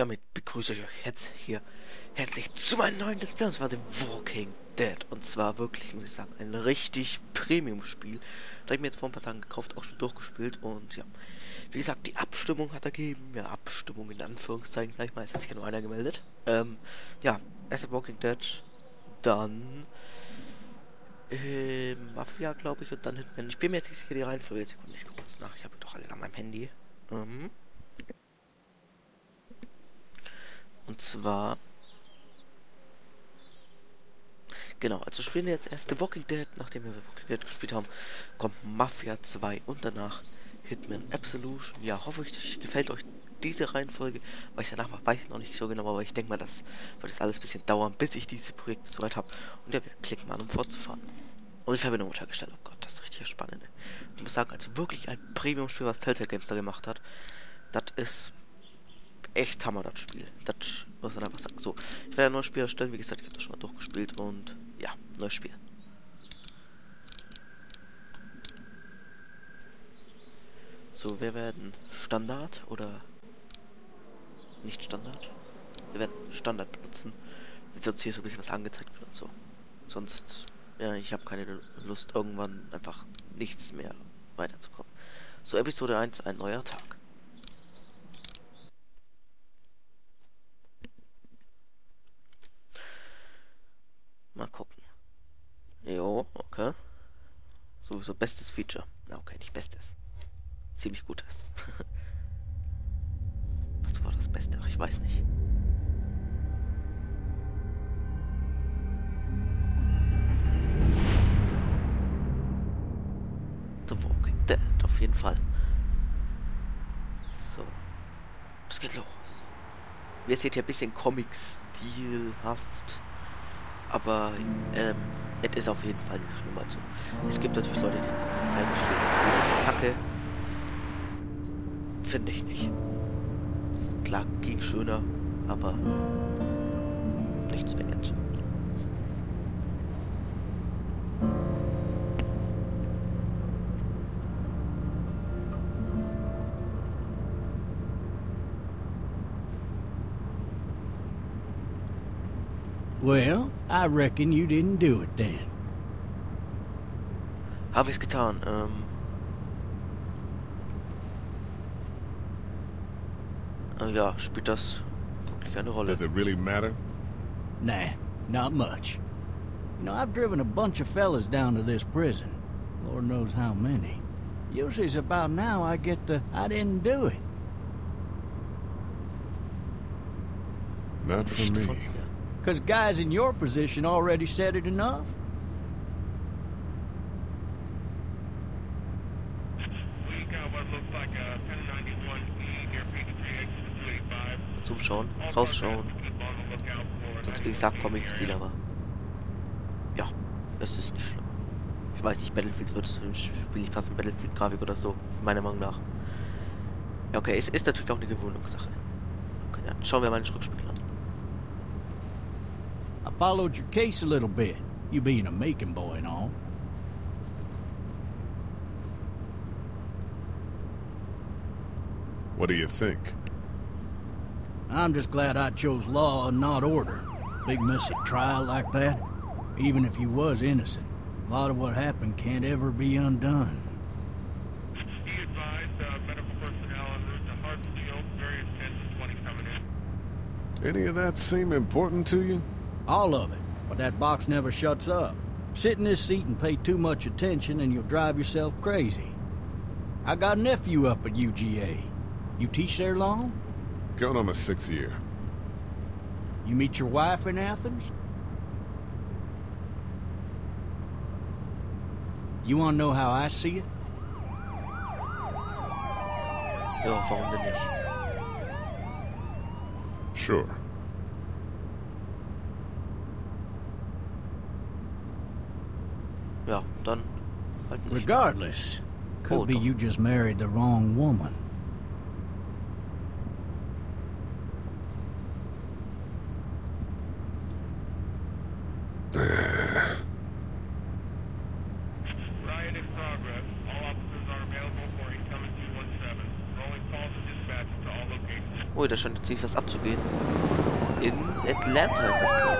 damit begrüße ich euch jetzt hier herzlich zu meinem neuen Let's Play, und zwar dem Walking Dead. Und zwar wirklich, muss ich sagen, ein richtig Premium-Spiel. Da ich mir jetzt vor ein paar Tagen gekauft, auch schon durchgespielt. Und ja, wie gesagt, die Abstimmung hat ergeben. Ja, Abstimmung in Anführungszeichen, sag ich mal. Es hat sich ja nur einer gemeldet. Ähm, ja, erst Walking Dead, dann äh, Mafia, glaube ich, und dann Hitman. Ich bin mir jetzt nicht sicher die Reihenfolge. Sekunde, ich gucke kurz nach. Ich habe doch alles an meinem Handy. Ähm, Und zwar... Genau, also spielen wir jetzt erst The Walking Dead, nachdem wir The Walking Dead gespielt haben, kommt Mafia 2 und danach Hitman Absolution. Ja, hoffe ich, gefällt euch diese Reihenfolge, weil ich danach weiß ich noch nicht so genau, aber ich denke mal, das wird jetzt alles ein bisschen dauern, bis ich diese Projekte soweit habe. Und ja, wir klicken mal um fortzufahren. Und die Verbindung untergestellt. Oh Gott, das ist richtig spannend. Ich muss sagen, also wirklich ein Premium-Spiel, was Telltale Games da gemacht hat. Das ist echt Hammer, das Spiel. Das muss man einfach sagen. So, ich werde ein neues Spiel erstellen. Wie gesagt, ich habe das schon mal durchgespielt und ja, neues Spiel. So, wir werden Standard oder nicht Standard? Wir werden Standard benutzen. Jetzt wird hier so ein bisschen was angezeigt wird und so. Sonst, ja, ich habe keine Lust, irgendwann einfach nichts mehr weiterzukommen. So, Episode 1, ein neuer Tag. Mal gucken. Jo, okay. Sowieso bestes Feature. Na, okay, nicht bestes. Ziemlich gutes. Was war das Beste? Ach, ich weiß nicht. The Walking Dead, auf jeden Fall. So. Es geht los. Wie ihr seht hier ein bisschen Comic-stilhaft aber ähm, es ist auf jeden Fall nicht schlimmer zu. Es gibt natürlich Leute, die zeigen stehen, Kacke. Finde ich nicht. Klar, ging schöner, aber nichts wert. Well, I reckon you didn't do it then. Habe ich's getan. Ähm. Äh, ja, spielt das wirklich eine Rolle? Does it really matter? Nah, not much. You know, I've driven a bunch of fellas down to this prison. Lord knows how many. Usually it's about now I get the I didn't do it. Not for me. Because guys in your position already said it enough? Zuschauen, rausschauen. Sonst wie gesagt Comic-Stil, aber ja, es ist nicht schlimm. Ich weiß nicht, Battlefield wird spiele ich fast Battlefield-Grafik oder so, meiner Meinung nach. Ja, okay, es ist natürlich auch eine Gewöhnungssache. Okay, dann schauen wir mal den Rückspiel an. I followed your case a little bit, you being a Macon boy and all. What do you think? I'm just glad I chose law and not order. Big messy trial like that, even if you was innocent, a lot of what happened can't ever be undone. Any of that seem important to you? All of it. But that box never shuts up. Sit in this seat and pay too much attention and you'll drive yourself crazy. I got a nephew up at UGA. You teach there long? Going on my sixth year. You meet your wife in Athens? You want to know how I see it? Ja, warum denn nicht? Sure. Yeah, dann halten Regardless, could oh, be you just married the wrong woman. Oh, da scheint jetzt ziemlich was abzugehen. In Atlanta ist das, glaube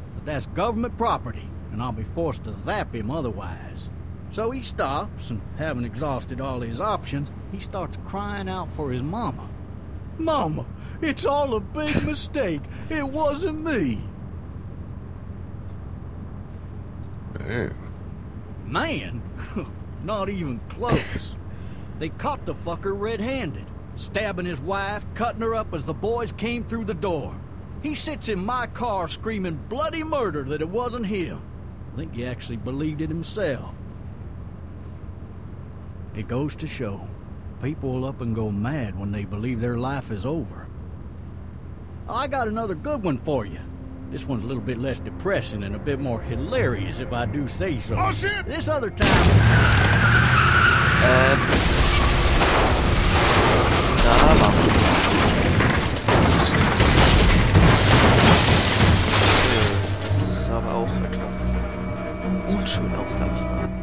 that that's government property, and I'll be forced to zap him otherwise. So he stops, and having exhausted all his options, he starts crying out for his mama. Mama, it's all a big mistake. It wasn't me. Man, Man, not even close. they caught the fucker red-handed, stabbing his wife, cutting her up as the boys came through the door. He sits in my car screaming bloody murder that it wasn't him. I think he actually believed it himself. It goes to show, people will up and go mad when they believe their life is over. I got another good one for you. This one's a little bit less depressing and a bit more hilarious, if I do say so. Oh, shit! This other time, Ähm. Unschön aus, sag ich mal.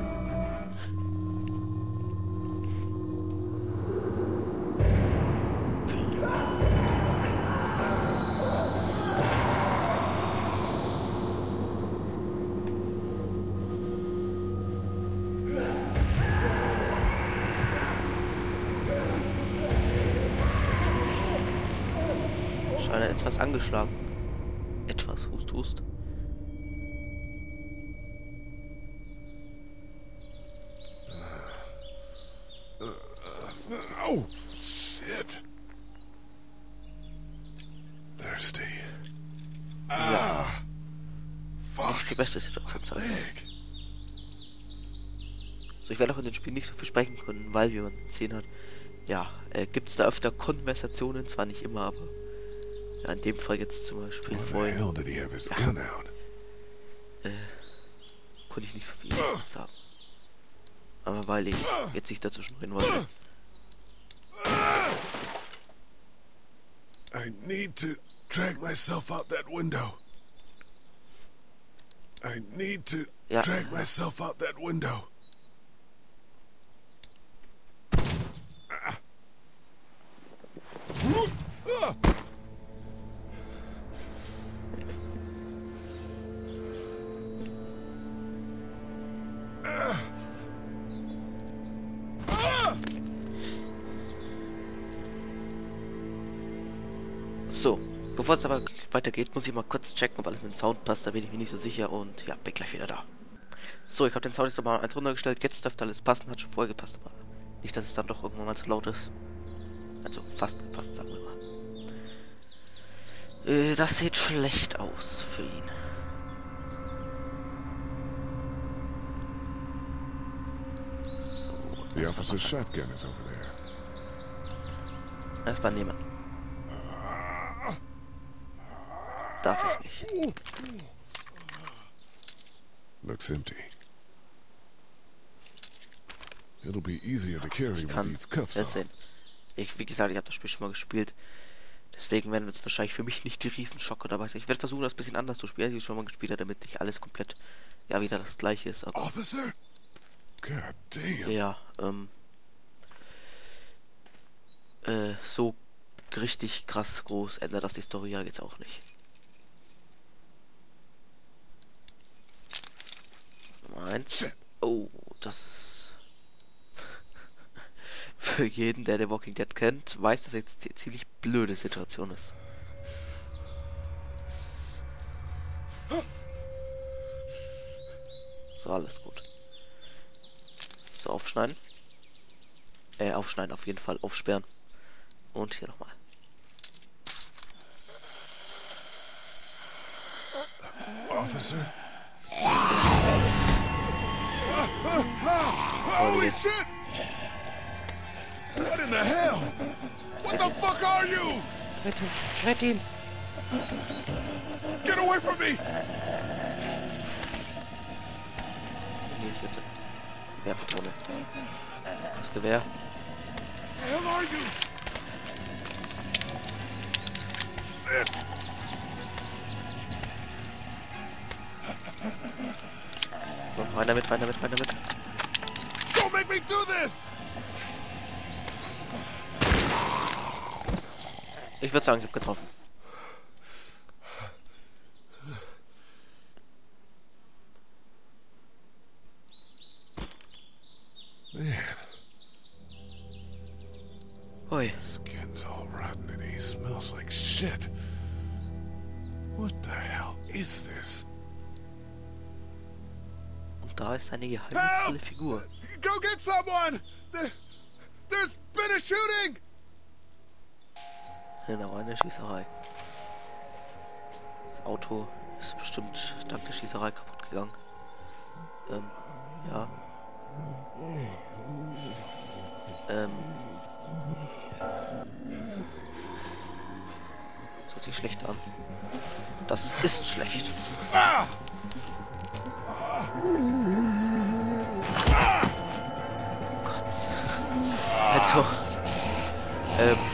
Angeschlagen. Etwas, hust, hust. oh, shit. Thirsty. Ah, Nicht die beste Situation, leg. So, ich werde auch in den Spielen nicht so viel sprechen können, weil, wie man gesehen hat, ja, äh, gibt es da öfter Konversationen, zwar nicht immer, aber ja, in dem Fall jetzt zum Beispiel vorhin Ja. out? konnte ich nicht so viel sagen. Aber weil ich jetzt nicht dazwischen reden wollte. I need to drag myself out that window. I need to Ja. drag myself out that window. So, bevor es aber weitergeht, muss ich mal kurz checken, ob alles mit dem Sound passt. Da bin ich mir nicht so sicher und ja, bin gleich wieder da. So, ich habe den Sound jetzt nochmal eins runtergestellt. Jetzt dürfte alles passen, hat schon vorher gepasst, aber nicht, dass es dann doch irgendwann mal zu laut ist. Also fast gepasst, sagen wir mal. Äh, das sieht schlecht aus für ihn. So, The officer's shotgun is over there. erstmal nehmen. Darf ich nicht. Looks empty. It'll be easier to carry with kann das sehen. Ich, wie gesagt, ich habe das Spiel schon mal gespielt. Deswegen werden es wahrscheinlich für mich nicht die Riesenschocke dabei sein. Ich werde versuchen, das ein bisschen anders zu spielen, als ich schon mal gespielt habe, damit nicht alles komplett, ja, wieder das gleiche ist. Aber, Officer? God damn. ja, ähm, äh, so richtig krass groß ändert das die Story ja jetzt auch nicht. Eins. Oh, das ist... Für jeden, der The Walking Dead kennt, weiß, dass jetzt die ziemlich blöde Situation ist. So, alles gut. So, aufschneiden. Äh, aufschneiden auf jeden Fall. Aufsperren. Und hier nochmal. Officer? Holy shit! What in the hell? What the fuck are you? Rett ihn! Rett ihn! Get away from me! Nee, ich jetzt. Gewehrpatrone. Das Gewehr. The hell are you? Shit. So, rein damit, rein damit, rein damit. Don't make me do this! Ich würde sagen, ich habe getroffen. Man, Hui. skin's all rotten and he smells like shit. What the hell is this? Da ist eine geheimnisvolle Figur. Go get someone! There, there's been a shooting! Genau, eine Schießerei. Das Auto ist bestimmt dank der Schießerei kaputt gegangen. Ähm, ja. Ähm. Das hört sich schlecht an. Das ist schlecht. Gott.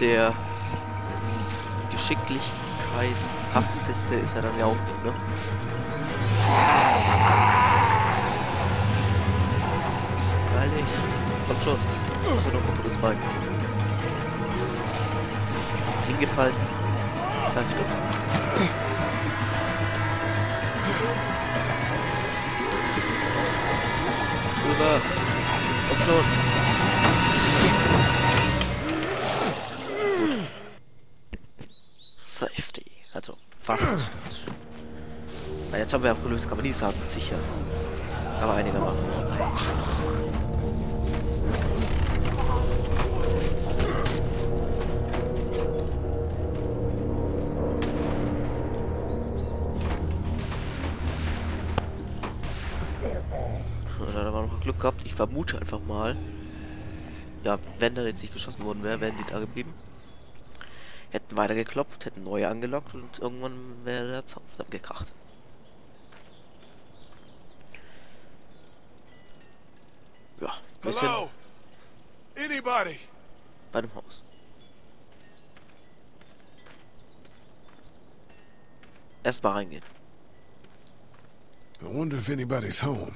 Der geschicklichkeitshafteste ist er dann ja auch nicht, ne? Freilich. Komm schon. Also noch gutes Bein. Ist jetzt noch hingefallen. Sag ich doch. Rüber. Komm schon. Fast. Na, jetzt haben wir abgelöst, kann man nicht sagen. Sicher. Aber einigermaßen. Und dann haben wir Glück gehabt. Ich vermute einfach mal. Ja, wenn da jetzt nicht geschossen worden wäre, wären die da geblieben. Hätten weiter geklopft, hätten neue angelockt und irgendwann wäre der Zaun zusammengekracht. Ja, ein bisschen Hello? Anybody? bei dem Haus. Erstmal reingehen. I wonder if anybody's home.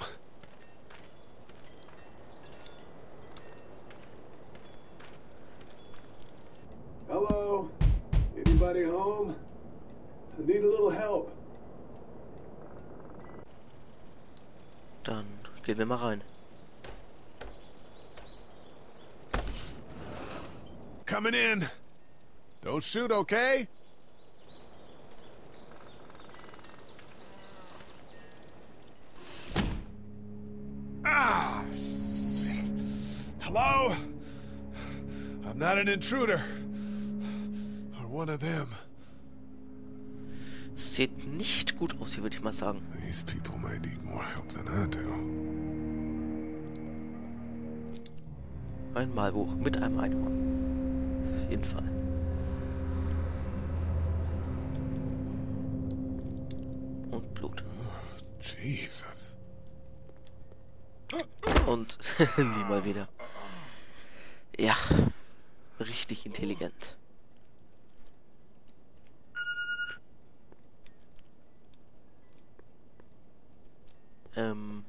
Dann gehen wir mal rein. Coming in. Don't shoot, okay? Ah! Hello? I'm not an intruder. Or one of them. Sieht nicht gut aus, hier würde ich mal sagen. These people might need more help than I do. Ein Malbuch mit einem Einhorn. Auf jeden Fall. Und Blut. Jesus. Und nie mal wieder. Ja, richtig intelligent. Um,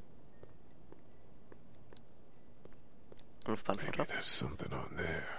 there's something on there.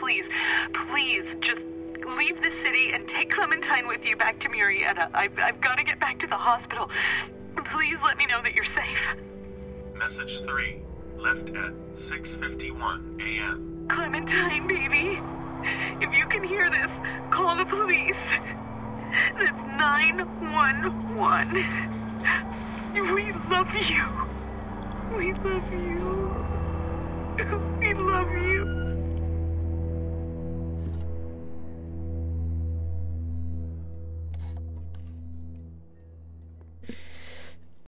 Please, please, just leave the city and take Clementine with you back to Murrieta. I've, I've got to get back to the hospital. Please let me know that you're safe. Message 3, left at 6:51 a.m. Clementine, baby. If you can hear this, call the police. That's 911. We love you. We love you. We love you.